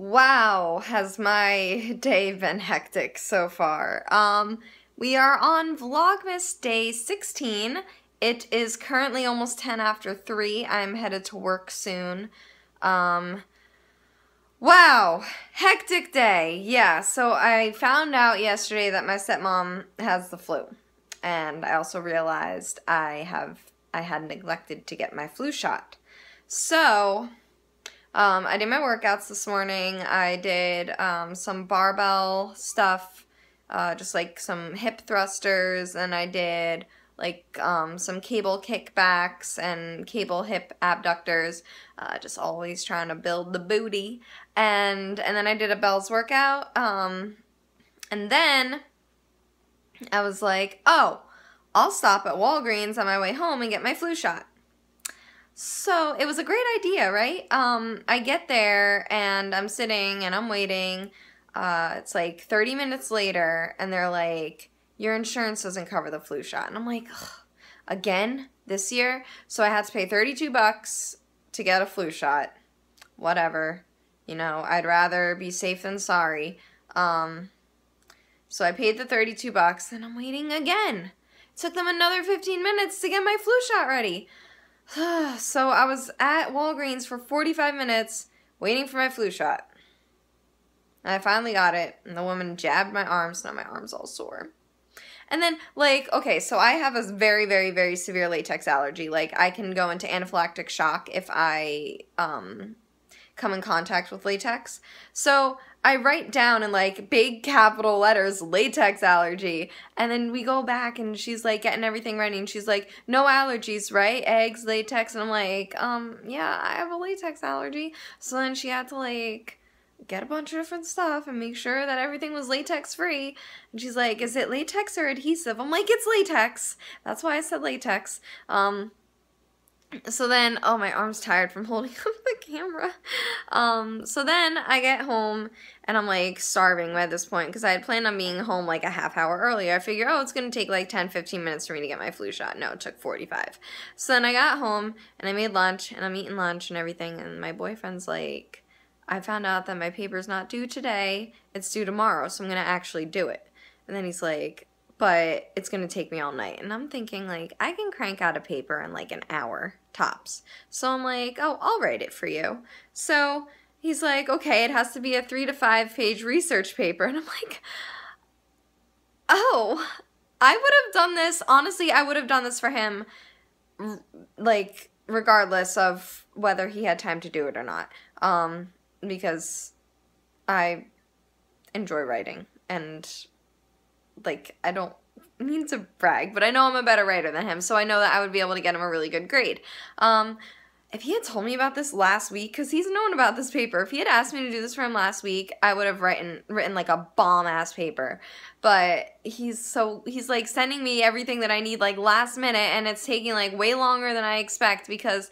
Wow, has my day been hectic so far. Um, we are on Vlogmas day 16. It is currently almost 10 after 3. I'm headed to work soon. Um, wow, hectic day. Yeah, so I found out yesterday that my stepmom has the flu. And I also realized I have I had neglected to get my flu shot. So, um, I did my workouts this morning. I did um, some barbell stuff, uh, just like some hip thrusters, and I did like um, some cable kickbacks and cable hip abductors, uh, just always trying to build the booty. And and then I did a bells workout, um, and then I was like, oh, I'll stop at Walgreens on my way home and get my flu shot. So it was a great idea, right? Um, I get there and I'm sitting and I'm waiting. Uh, it's like 30 minutes later, and they're like, Your insurance doesn't cover the flu shot. And I'm like, Again, this year? So I had to pay 32 bucks to get a flu shot. Whatever. You know, I'd rather be safe than sorry. Um, so I paid the 32 bucks and I'm waiting again. It took them another 15 minutes to get my flu shot ready. so I was at Walgreens for 45 minutes waiting for my flu shot. And I finally got it, and the woman jabbed my arms, now my arm's all sore. And then, like, okay, so I have a very, very, very severe latex allergy. Like, I can go into anaphylactic shock if I um, come in contact with latex. So I write down in like big capital letters latex allergy and then we go back and she's like getting everything ready and she's like no allergies right? Eggs latex and I'm like um yeah I have a latex allergy. So then she had to like get a bunch of different stuff and make sure that everything was latex free and she's like is it latex or adhesive? I'm like it's latex. That's why I said latex. Um so then, oh, my arm's tired from holding up the camera. Um, so then I get home and I'm like starving by this point because I had planned on being home like a half hour earlier. I figure, oh, it's going to take like 10, 15 minutes for me to get my flu shot. No, it took 45. So then I got home and I made lunch and I'm eating lunch and everything. And my boyfriend's like, I found out that my paper's not due today. It's due tomorrow. So I'm going to actually do it. And then he's like, but it's going to take me all night. And I'm thinking, like, I can crank out a paper in like an hour tops. So I'm like, oh, I'll write it for you. So he's like, okay, it has to be a three to five page research paper. And I'm like, oh, I would have done this. Honestly, I would have done this for him, like, regardless of whether he had time to do it or not. Um, because I enjoy writing and like I don't mean to brag, but I know I'm a better writer than him, so I know that I would be able to get him a really good grade. Um, if he had told me about this last week, because he's known about this paper, if he had asked me to do this for him last week, I would have written written like a bomb ass paper. But he's so he's like sending me everything that I need like last minute, and it's taking like way longer than I expect because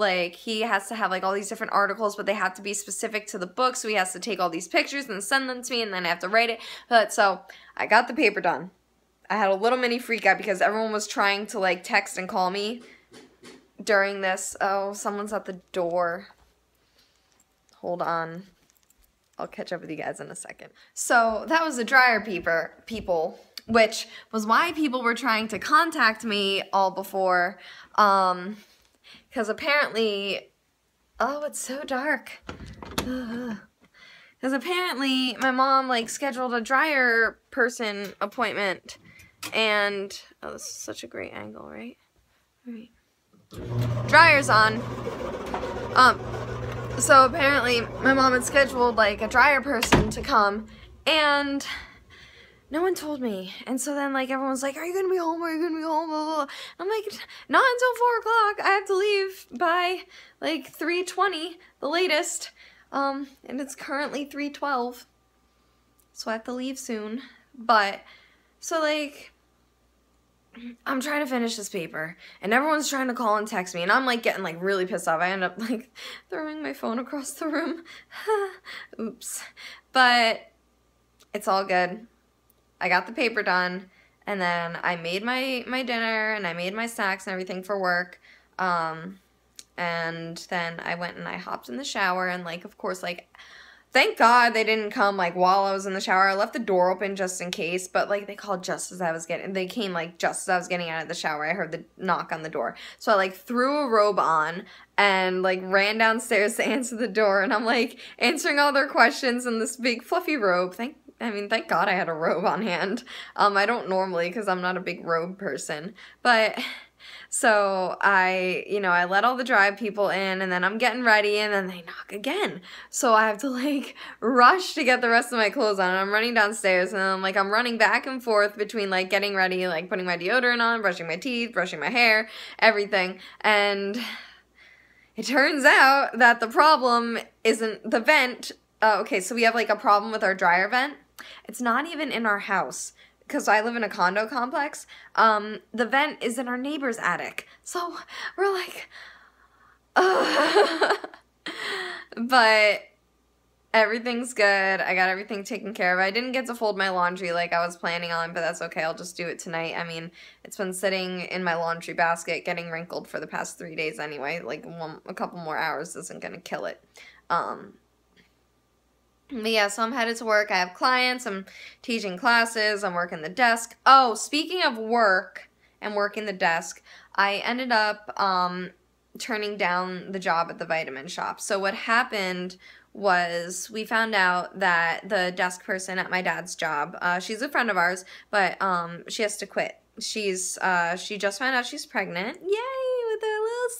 like he has to have like all these different articles but they have to be specific to the book so he has to take all these pictures and send them to me and then I have to write it. But so I got the paper done. I had a little mini freak out because everyone was trying to like text and call me during this. Oh someone's at the door. Hold on. I'll catch up with you guys in a second. So that was the dryer peeper people which was why people were trying to contact me all before. Um because apparently, oh, it's so dark. Because apparently my mom like scheduled a dryer person appointment and, oh, this is such a great angle, right? All right. Dryer's on. Um, so apparently my mom had scheduled like a dryer person to come and no one told me. And so then, like, everyone's like, are you to be home? Are you to be home? Blah, blah, blah. I'm like, not until 4 o'clock. I have to leave by, like, 3.20, the latest. Um, and it's currently 3.12. So I have to leave soon. But, so, like, I'm trying to finish this paper. And everyone's trying to call and text me. And I'm, like, getting, like, really pissed off. I end up, like, throwing my phone across the room. Oops. But, it's all good. I got the paper done, and then I made my, my dinner, and I made my snacks and everything for work, um, and then I went and I hopped in the shower, and, like, of course, like, thank God they didn't come like while I was in the shower. I left the door open just in case, but like they called just as I was getting they came like just as I was getting out of the shower. I heard the knock on the door. So I like threw a robe on and like ran downstairs to answer the door and I'm like answering all their questions in this big fluffy robe. Thank I mean, thank God I had a robe on hand. Um, I don't normally because I'm not a big robe person, but so I, you know, I let all the drive people in and then I'm getting ready and then they knock again. So I have to like rush to get the rest of my clothes on and I'm running downstairs and I'm like, I'm running back and forth between like getting ready, like putting my deodorant on, brushing my teeth, brushing my hair, everything. And it turns out that the problem isn't the vent. Uh, okay, so we have like a problem with our dryer vent. It's not even in our house because I live in a condo complex, um, the vent is in our neighbor's attic. So we're like, but everything's good. I got everything taken care of. I didn't get to fold my laundry like I was planning on, but that's okay. I'll just do it tonight. I mean, it's been sitting in my laundry basket getting wrinkled for the past three days anyway. Like one, a couple more hours isn't going to kill it. Um, but yeah, so I'm headed to work. I have clients. I'm teaching classes. I'm working the desk. Oh, speaking of work and working the desk, I ended up um, turning down the job at the vitamin shop. So what happened was we found out that the desk person at my dad's job, uh, she's a friend of ours, but um, she has to quit. She's uh, she just found out she's pregnant. Yay!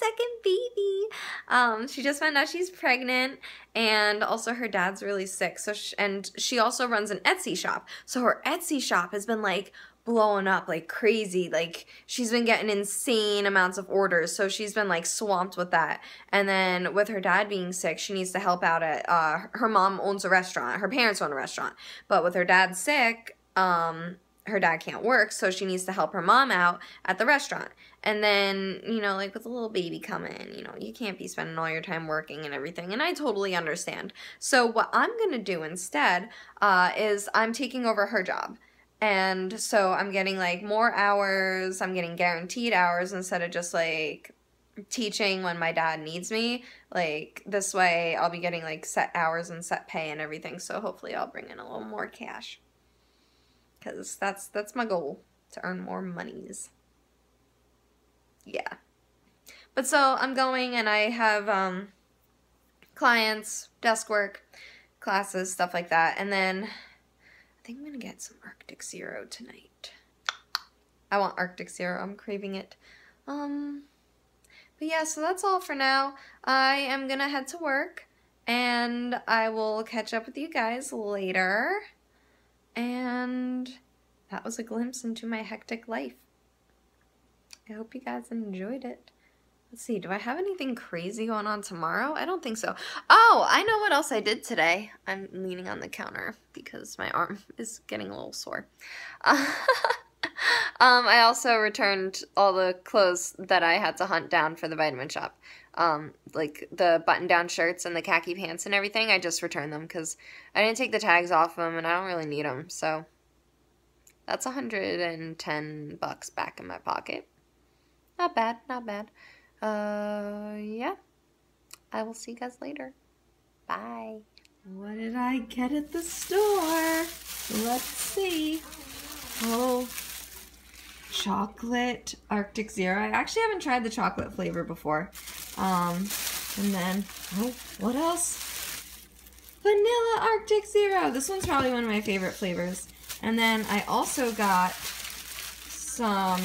Second baby. Um, she just found out she's pregnant, and also her dad's really sick. So she, and she also runs an Etsy shop. So her Etsy shop has been like blowing up like crazy. Like she's been getting insane amounts of orders. So she's been like swamped with that. And then with her dad being sick, she needs to help out at uh her mom owns a restaurant. Her parents own a restaurant. But with her dad sick, um her dad can't work, so she needs to help her mom out at the restaurant. And then, you know, like with a little baby coming, you know, you can't be spending all your time working and everything. And I totally understand. So what I'm going to do instead uh, is I'm taking over her job. And so I'm getting like more hours, I'm getting guaranteed hours instead of just like teaching when my dad needs me. Like this way I'll be getting like set hours and set pay and everything. So hopefully I'll bring in a little more cash. Cuz that's that's my goal to earn more monies yeah. But so I'm going and I have um, clients, desk work, classes, stuff like that. And then I think I'm going to get some Arctic Zero tonight. I want Arctic Zero. I'm craving it. Um, but yeah, so that's all for now. I am going to head to work and I will catch up with you guys later. And that was a glimpse into my hectic life. I hope you guys enjoyed it. Let's see, do I have anything crazy going on tomorrow? I don't think so. Oh, I know what else I did today. I'm leaning on the counter because my arm is getting a little sore. Uh, um, I also returned all the clothes that I had to hunt down for the vitamin shop. Um, like the button-down shirts and the khaki pants and everything. I just returned them because I didn't take the tags off them and I don't really need them. So that's 110 bucks back in my pocket. Not bad, not bad. Uh, yeah. I will see you guys later. Bye. What did I get at the store? Let's see. Oh, chocolate Arctic Zero. I actually haven't tried the chocolate flavor before. Um, and then, oh, what else? Vanilla Arctic Zero. This one's probably one of my favorite flavors. And then I also got some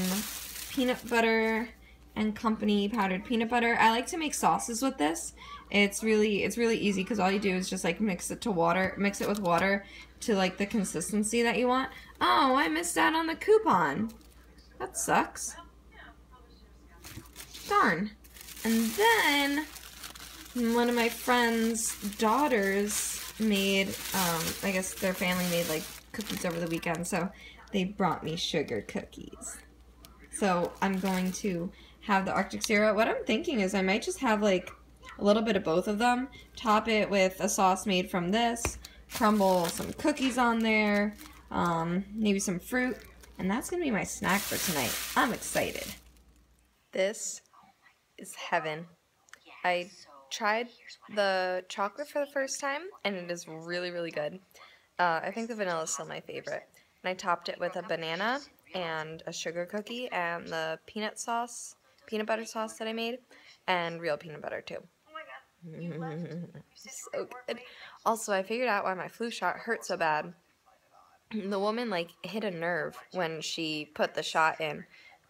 peanut butter and company powdered peanut butter. I like to make sauces with this. It's really it's really easy because all you do is just like mix it to water, mix it with water to like the consistency that you want. Oh, I missed out on the coupon. That sucks. Darn. And then one of my friend's daughters made, um, I guess their family made like cookies over the weekend, so they brought me sugar cookies. So I'm going to have the Arctic Zero. What I'm thinking is I might just have like a little bit of both of them. Top it with a sauce made from this. Crumble some cookies on there. Um, maybe some fruit. And that's going to be my snack for tonight. I'm excited. This is heaven. I tried the chocolate for the first time, and it is really, really good. Uh, I think the vanilla is still my favorite. And I topped it with a banana and a sugar cookie and the peanut sauce, peanut butter sauce that I made, and real peanut butter too. Oh my god. So good. Also, I figured out why my flu shot hurt so bad. The woman like hit a nerve when she put the shot in.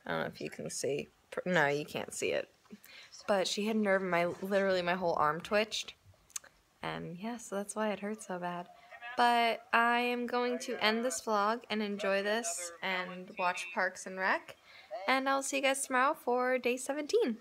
I don't know if you can see. No, you can't see it. But she hit a nerve and my literally my whole arm twitched. And yeah, so that's why it hurt so bad. But I am going to end this vlog and enjoy this and watch Parks and Rec. And I'll see you guys tomorrow for day 17.